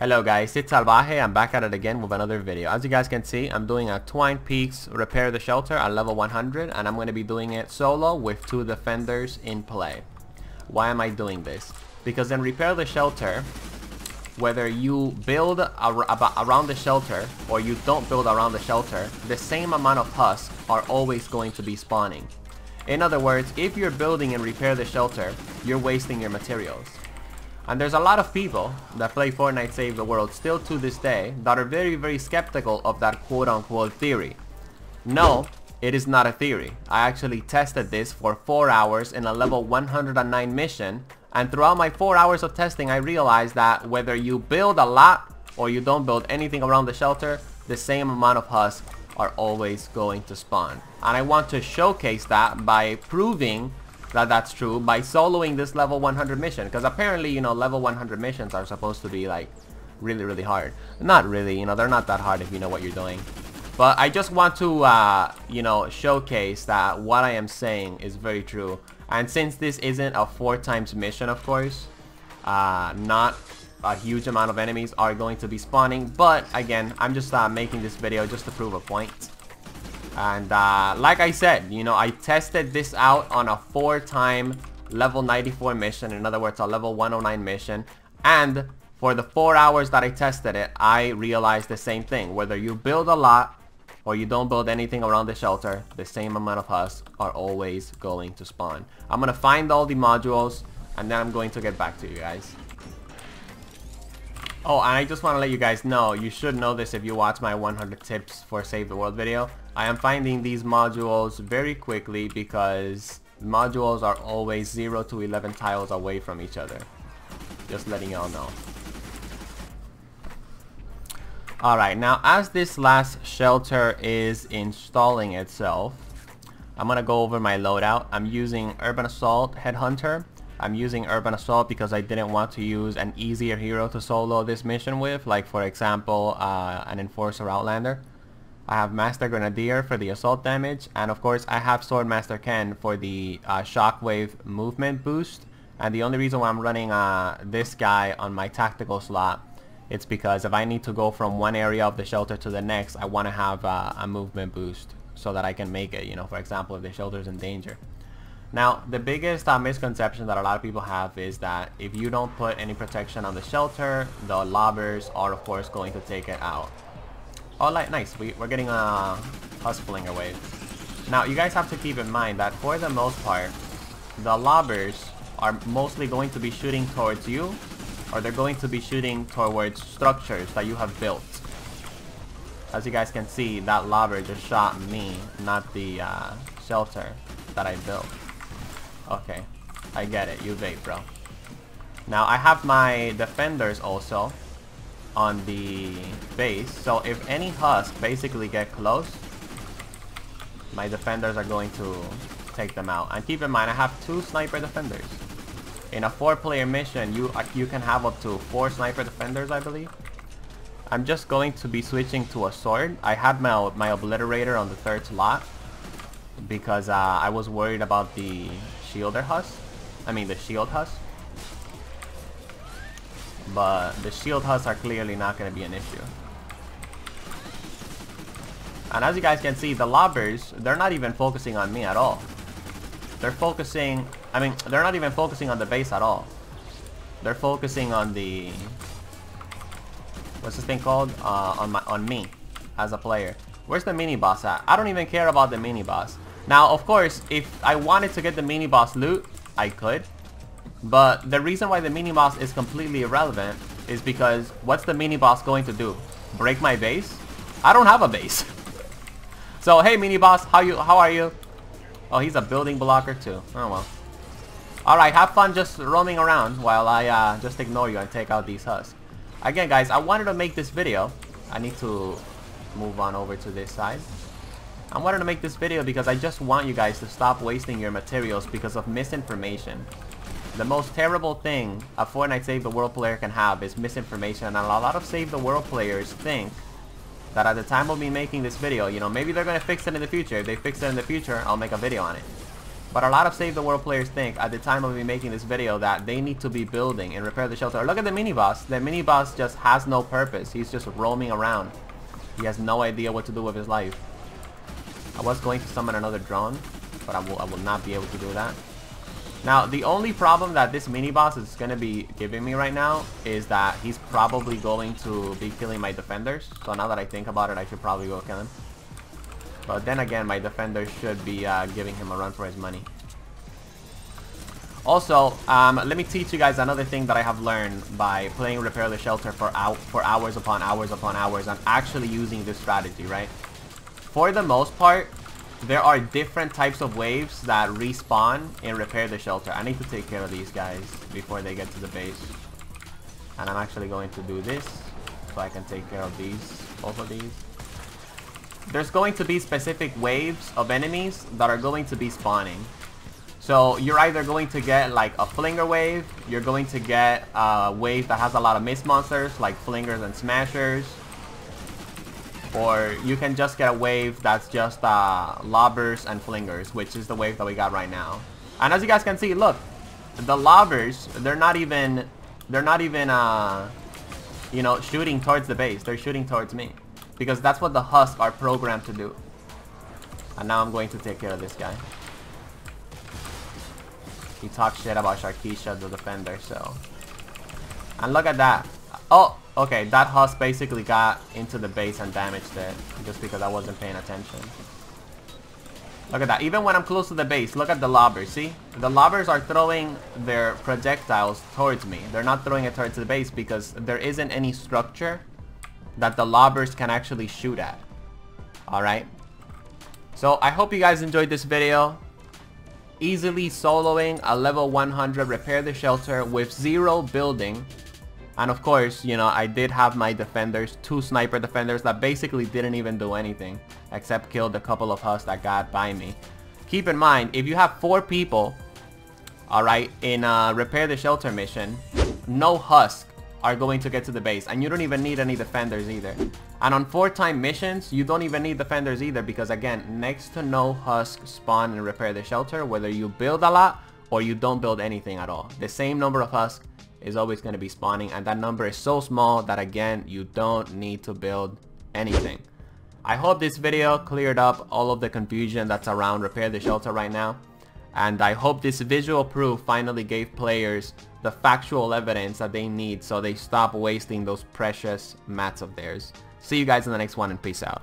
Hello guys, it's Salvaje, I'm back at it again with another video. As you guys can see, I'm doing a Twine Peaks Repair the Shelter at level 100 and I'm going to be doing it solo with two defenders in play. Why am I doing this? Because in Repair the Shelter, whether you build ar around the shelter or you don't build around the shelter, the same amount of husks are always going to be spawning. In other words, if you're building and repair the shelter, you're wasting your materials. And there's a lot of people that play Fortnite Save the World still to this day that are very very skeptical of that quote unquote theory. No, it is not a theory. I actually tested this for 4 hours in a level 109 mission and throughout my 4 hours of testing I realized that whether you build a lot or you don't build anything around the shelter, the same amount of husks are always going to spawn. And I want to showcase that by proving that that's true. By soloing this level 100 mission because apparently you know level 100 missions are supposed to be like really really hard. Not really you know they're not that hard if you know what you're doing. But I just want to uh, you know showcase that what I am saying is very true. And since this isn't a four times mission of course uh, not a huge amount of enemies are going to be spawning. But again I'm just uh, making this video just to prove a point and uh, like I said, you know, I tested this out on a four-time level 94 mission. In other words, a level 109 mission. And for the four hours that I tested it, I realized the same thing. Whether you build a lot or you don't build anything around the shelter, the same amount of husks are always going to spawn. I'm going to find all the modules and then I'm going to get back to you guys. Oh, and I just want to let you guys know, you should know this if you watch my 100 tips for Save the World video. I am finding these modules very quickly because modules are always 0 to 11 tiles away from each other. Just letting y'all know. Alright, now as this last shelter is installing itself, I'm gonna go over my loadout. I'm using Urban Assault Headhunter I'm using Urban Assault because I didn't want to use an easier hero to solo this mission with, like for example, uh, an Enforcer Outlander. I have Master Grenadier for the assault damage, and of course I have Swordmaster Ken for the uh, Shockwave movement boost. And the only reason why I'm running uh, this guy on my tactical slot it's because if I need to go from one area of the shelter to the next, I want to have uh, a movement boost so that I can make it, you know, for example, if the shelter's in danger. Now, the biggest uh, misconception that a lot of people have is that if you don't put any protection on the shelter, the lobbers are of course going to take it out. Oh, like, nice. We, we're getting a husk flinger wave. Now, you guys have to keep in mind that for the most part, the lobbers are mostly going to be shooting towards you, or they're going to be shooting towards structures that you have built. As you guys can see, that lobber just shot me, not the uh, shelter that I built. Okay. I get it. You vape, bro. Now, I have my defenders also on the base. So if any husk basically get close, my defenders are going to take them out. And keep in mind, I have two sniper defenders. In a four-player mission, you uh, you can have up to four sniper defenders, I believe. I'm just going to be switching to a sword. I had my, my obliterator on the third slot because uh, I was worried about the shielder husk. I mean the shield husk. But the shield husks are clearly not going to be an issue. And as you guys can see, the lobbers, they're not even focusing on me at all. They're focusing, I mean, they're not even focusing on the base at all. They're focusing on the, what's this thing called? Uh, on my, on me, as a player. Where's the mini boss at? I don't even care about the mini boss. Now, of course, if I wanted to get the mini boss loot, I could. But the reason why the mini boss is completely irrelevant is because what's the mini boss going to do? Break my base? I don't have a base. so, hey mini boss, how you? How are you? Oh, he's a building blocker too. Oh well. Alright, have fun just roaming around while I uh, just ignore you and take out these husks. Again, guys, I wanted to make this video. I need to move on over to this side. I wanted to make this video because I just want you guys to stop wasting your materials because of misinformation. The most terrible thing a Fortnite Save the World player can have is misinformation and a lot of Save the World players think that at the time of me making this video, you know, maybe they're going to fix it in the future. If they fix it in the future, I'll make a video on it. But a lot of Save the World players think at the time of me making this video that they need to be building and repair the shelter. Look at the mini boss. The mini boss just has no purpose. He's just roaming around. He has no idea what to do with his life. I was going to summon another drone, but I will, I will not be able to do that. Now, the only problem that this mini boss is going to be giving me right now is that he's probably going to be killing my defenders. So now that I think about it, I should probably go kill him. But then again, my defenders should be uh, giving him a run for his money. Also, um, let me teach you guys another thing that I have learned by playing Repair the Shelter for, for hours upon hours upon hours and actually using this strategy, right? For the most part, there are different types of waves that respawn and Repair the Shelter. I need to take care of these guys before they get to the base. And I'm actually going to do this so I can take care of these, both of these. There's going to be specific waves of enemies that are going to be spawning. So you're either going to get like a flinger wave, you're going to get a wave that has a lot of mist monsters like flingers and smashers, or you can just get a wave that's just uh, lobbers and flingers, which is the wave that we got right now. And as you guys can see, look, the lobbers, they're not even, they're not even, uh, you know, shooting towards the base. They're shooting towards me. Because that's what the Husk are programmed to do. And now I'm going to take care of this guy. He talks shit about Sharkeisha, the defender, so... And look at that. Oh, okay, that Husk basically got into the base and damaged it. Just because I wasn't paying attention. Look at that. Even when I'm close to the base, look at the lobbers. See? The lobbers are throwing their projectiles towards me. They're not throwing it towards the base because there isn't any structure that the lobbers can actually shoot at. Alright? So I hope you guys enjoyed this video easily soloing a level 100 repair the shelter with zero building. And of course, you know, I did have my defenders, two sniper defenders that basically didn't even do anything except killed a couple of husks that got by me. Keep in mind, if you have four people, alright, in repair the shelter mission, no husk are going to get to the base. And you don't even need any defenders either. And on 4-time missions, you don't even need defenders either because again, next to no husk spawn and repair the shelter, whether you build a lot or you don't build anything at all. The same number of husk is always going to be spawning and that number is so small that again, you don't need to build anything. I hope this video cleared up all of the confusion that's around repair the shelter right now. And I hope this visual proof finally gave players the factual evidence that they need so they stop wasting those precious mats of theirs. See you guys in the next one and peace out.